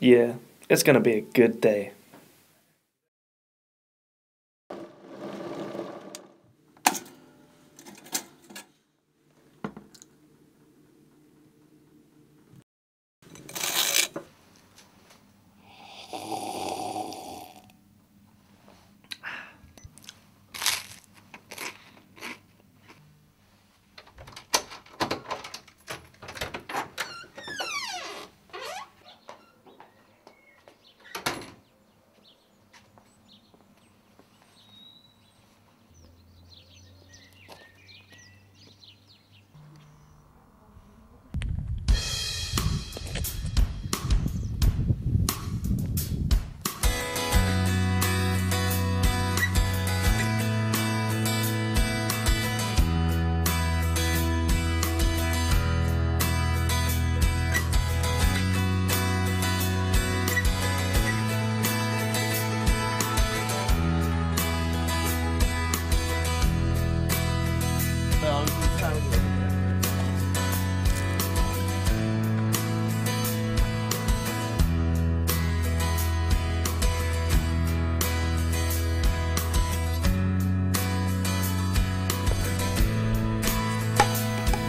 Yeah, it's gonna be a good day.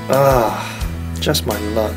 Ah, just my luck.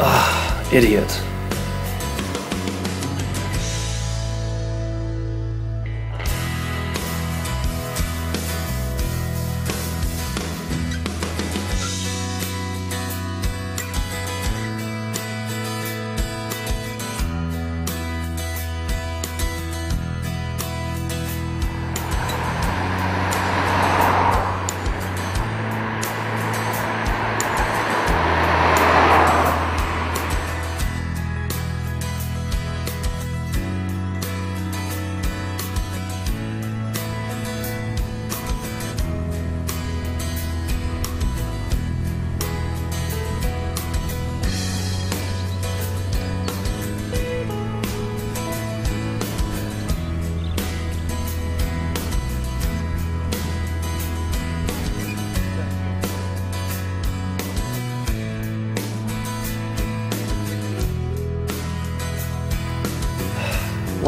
Ah, idiot.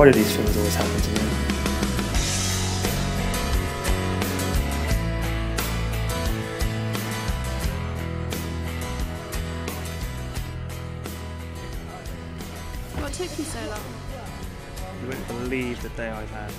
Why do these things always happen to me? What took you so long? You wouldn't believe the day I've had.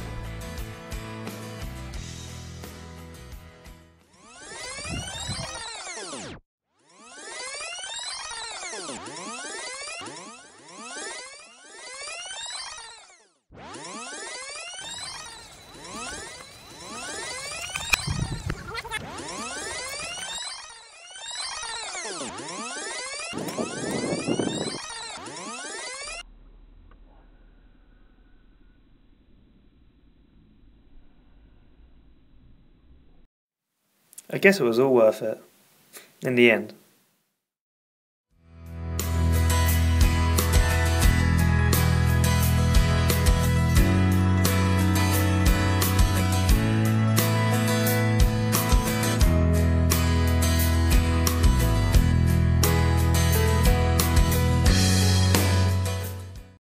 I guess it was all worth it. In the end.